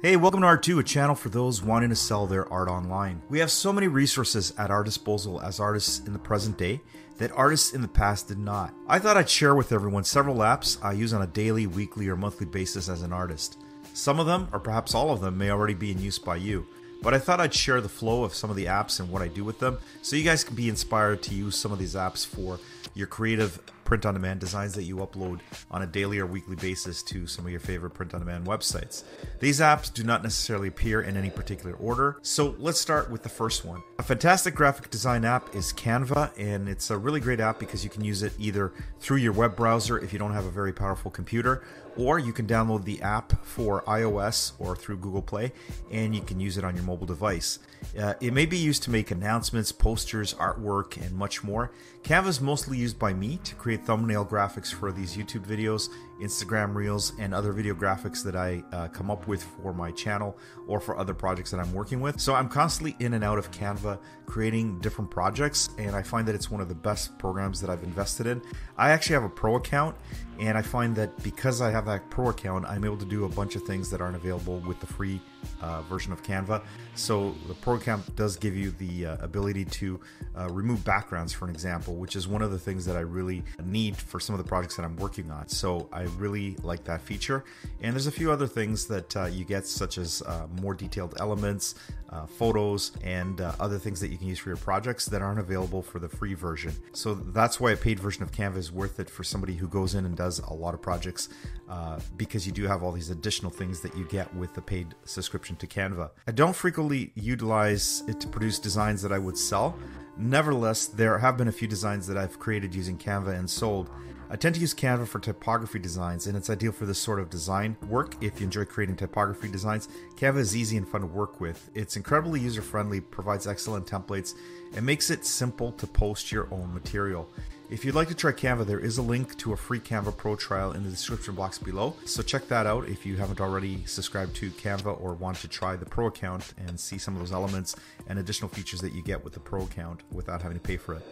Hey, welcome to Art2, a channel for those wanting to sell their art online. We have so many resources at our disposal as artists in the present day that artists in the past did not. I thought I'd share with everyone several apps I use on a daily, weekly, or monthly basis as an artist. Some of them, or perhaps all of them, may already be in use by you. But I thought I'd share the flow of some of the apps and what I do with them so you guys can be inspired to use some of these apps for your creative print on demand designs that you upload on a daily or weekly basis to some of your favorite print on demand websites. These apps do not necessarily appear in any particular order, so let's start with the first one. A fantastic graphic design app is Canva, and it's a really great app because you can use it either through your web browser if you don't have a very powerful computer, or you can download the app for iOS or through Google Play and you can use it on your mobile device. Uh, it may be used to make announcements, posters, artwork, and much more. Canva is mostly used by me to create thumbnail graphics for these YouTube videos, Instagram Reels, and other video graphics that I uh, come up with for my channel or for other projects that I'm working with. So I'm constantly in and out of Canva creating different projects, and I find that it's one of the best programs that I've invested in. I actually have a pro account, and I find that because I have that pro account, I'm able to do a bunch of things that aren't available with the free uh, version of Canva. So the pro account does give you the uh, ability to uh, remove backgrounds, for an example, which is one of the things that I really need for some of the projects that I'm working on. So I really like that feature. And there's a few other things that uh, you get, such as uh, more detailed elements, uh, photos, and uh, other things that you can use for your projects that aren't available for the free version. So that's why a paid version of Canva is worth it for somebody who goes in and does a lot of projects uh, because you do have all these additional things that you get with the paid subscription to Canva. I don't frequently utilize it to produce designs that I would sell. Nevertheless, there have been a few designs that I've created using Canva and sold. I tend to use Canva for typography designs, and it's ideal for this sort of design work if you enjoy creating typography designs. Canva is easy and fun to work with. It's incredibly user friendly, provides excellent templates, and makes it simple to post your own material. If you'd like to try Canva, there is a link to a free Canva Pro trial in the description box below. So check that out if you haven't already subscribed to Canva or want to try the Pro account and see some of those elements and additional features that you get with the Pro account without having to pay for it.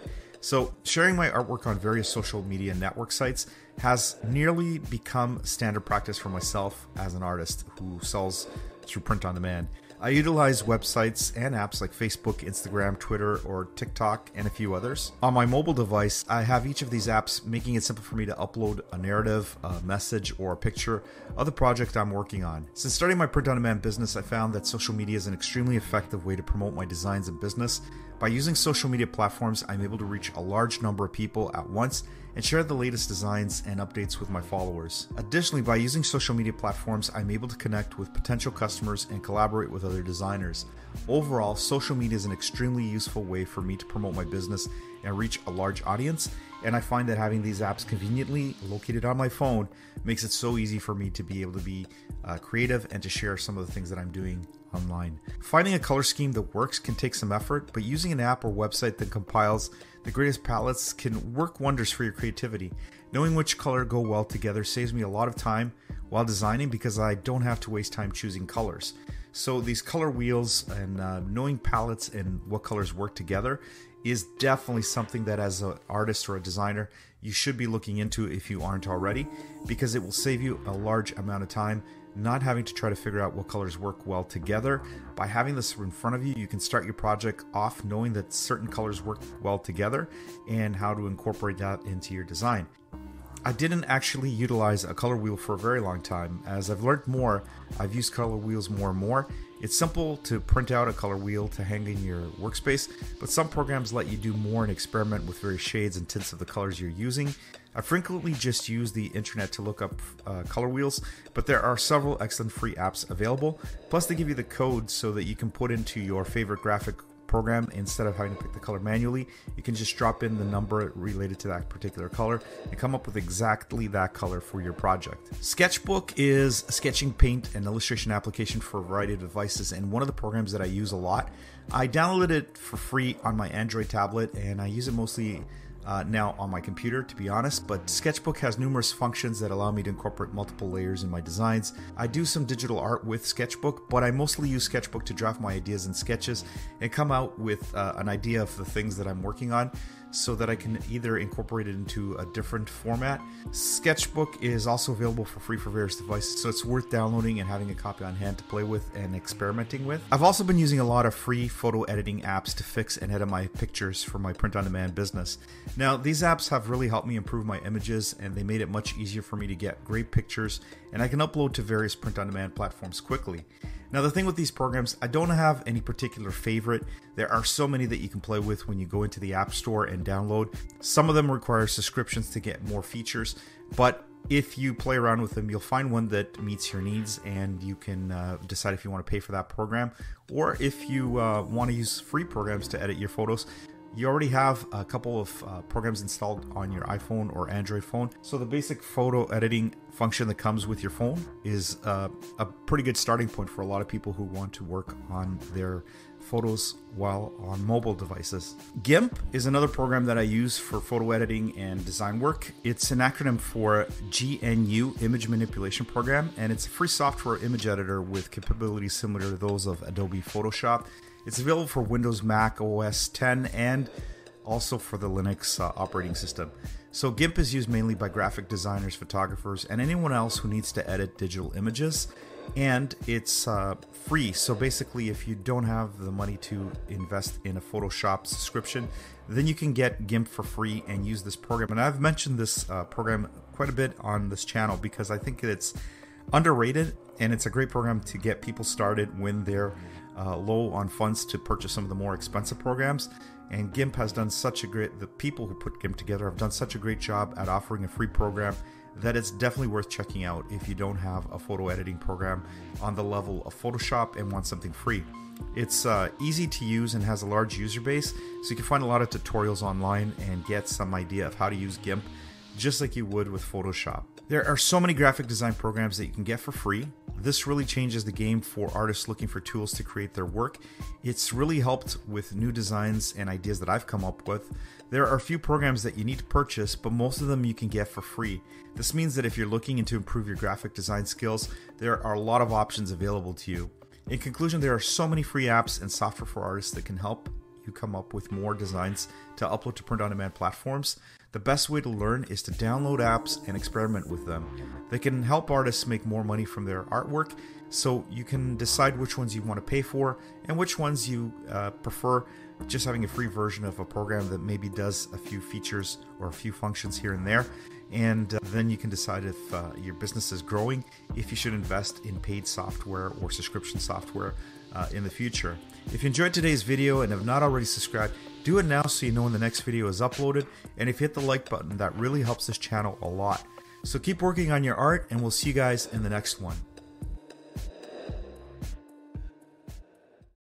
So, sharing my artwork on various social media network sites has nearly become standard practice for myself as an artist who sells through print on demand. I utilize websites and apps like Facebook, Instagram, Twitter, or TikTok, and a few others. On my mobile device, I have each of these apps making it simple for me to upload a narrative, a message, or a picture of the project I'm working on. Since starting my print on demand business, I found that social media is an extremely effective way to promote my designs and business. By using social media platforms, I'm able to reach a large number of people at once and share the latest designs and updates with my followers. Additionally, by using social media platforms, I'm able to connect with potential customers and collaborate with other designers. Overall, social media is an extremely useful way for me to promote my business and reach a large audience. And I find that having these apps conveniently located on my phone makes it so easy for me to be able to be uh, creative and to share some of the things that I'm doing online. Finding a color scheme that works can take some effort, but using an app or website that compiles the greatest palettes can work wonders for your creativity. Knowing which color go well together saves me a lot of time while designing because I don't have to waste time choosing colors. So these color wheels and uh, knowing palettes and what colors work together is definitely something that as an artist or a designer you should be looking into if you aren't already because it will save you a large amount of time not having to try to figure out what colors work well together. By having this in front of you, you can start your project off knowing that certain colors work well together and how to incorporate that into your design. I didn't actually utilize a color wheel for a very long time. As I've learned more, I've used color wheels more and more. It's simple to print out a color wheel to hang in your workspace, but some programs let you do more and experiment with various shades and tints of the colors you're using. I frequently just use the internet to look up uh, color wheels, but there are several excellent free apps available. Plus, they give you the code so that you can put into your favorite graphic program instead of having to pick the color manually you can just drop in the number related to that particular color and come up with exactly that color for your project. Sketchbook is a sketching paint and illustration application for a variety of devices and one of the programs that i use a lot i downloaded it for free on my android tablet and i use it mostly uh, now on my computer, to be honest, but Sketchbook has numerous functions that allow me to incorporate multiple layers in my designs. I do some digital art with Sketchbook, but I mostly use Sketchbook to draft my ideas and sketches and come out with uh, an idea of the things that I'm working on. So that I can either incorporate it into a different format. Sketchbook is also available for free for various devices, so it's worth downloading and having a copy on hand to play with and experimenting with. I've also been using a lot of free photo editing apps to fix and edit my pictures for my print on demand business. Now, these apps have really helped me improve my images and they made it much easier for me to get great pictures and I can upload to various print on demand platforms quickly. Now, the thing with these programs, I don't have any particular favorite. There are so many that you can play with when you go into the App Store and download. Some of them require subscriptions to get more features, but if you play around with them, you'll find one that meets your needs and you can uh, decide if you want to pay for that program or if you uh, want to use free programs to edit your photos you already have a couple of uh, programs installed on your iPhone or Android phone. So the basic photo editing function that comes with your phone is uh, a pretty good starting point for a lot of people who want to work on their photos while on mobile devices. GIMP is another program that I use for photo editing and design work. It's an acronym for GNU Image Manipulation Program, and it's a free software image editor with capabilities similar to those of Adobe Photoshop. It's available for Windows, Mac OS 10, and also for the Linux uh, operating system. So, GIMP is used mainly by graphic designers, photographers, and anyone else who needs to edit digital images. And it's uh, free. So, basically, if you don't have the money to invest in a Photoshop subscription, then you can get GIMP for free and use this program. And I've mentioned this uh, program quite a bit on this channel because I think it's underrated and it's a great program to get people started when they're uh, low on funds to purchase some of the more expensive programs. And GIMP has done such a great, the people who put GIMP together have done such a great job at offering a free program that it's definitely worth checking out if you don't have a photo editing program on the level of Photoshop and want something free. It's uh, easy to use and has a large user base, so you can find a lot of tutorials online and get some idea of how to use GIMP just like you would with Photoshop. There are so many graphic design programs that you can get for free. This really changes the game for artists looking for tools to create their work. It's really helped with new designs and ideas that I've come up with. There are a few programs that you need to purchase, but most of them you can get for free. This means that if you're looking to improve your graphic design skills, there are a lot of options available to you. In conclusion, there are so many free apps and software for artists that can help you come up with more designs to upload to print on demand platforms. The best way to learn is to download apps and experiment with them. They can help artists make more money from their artwork, so you can decide which ones you want to pay for and which ones you uh, prefer just having a free version of a program that maybe does a few features or a few functions here and there. And uh, then you can decide if uh, your business is growing, if you should invest in paid software or subscription software uh, in the future. If you enjoyed today's video and have not already subscribed, do it now so you know when the next video is uploaded. And if you hit the like button, that really helps this channel a lot. So keep working on your art, and we'll see you guys in the next one.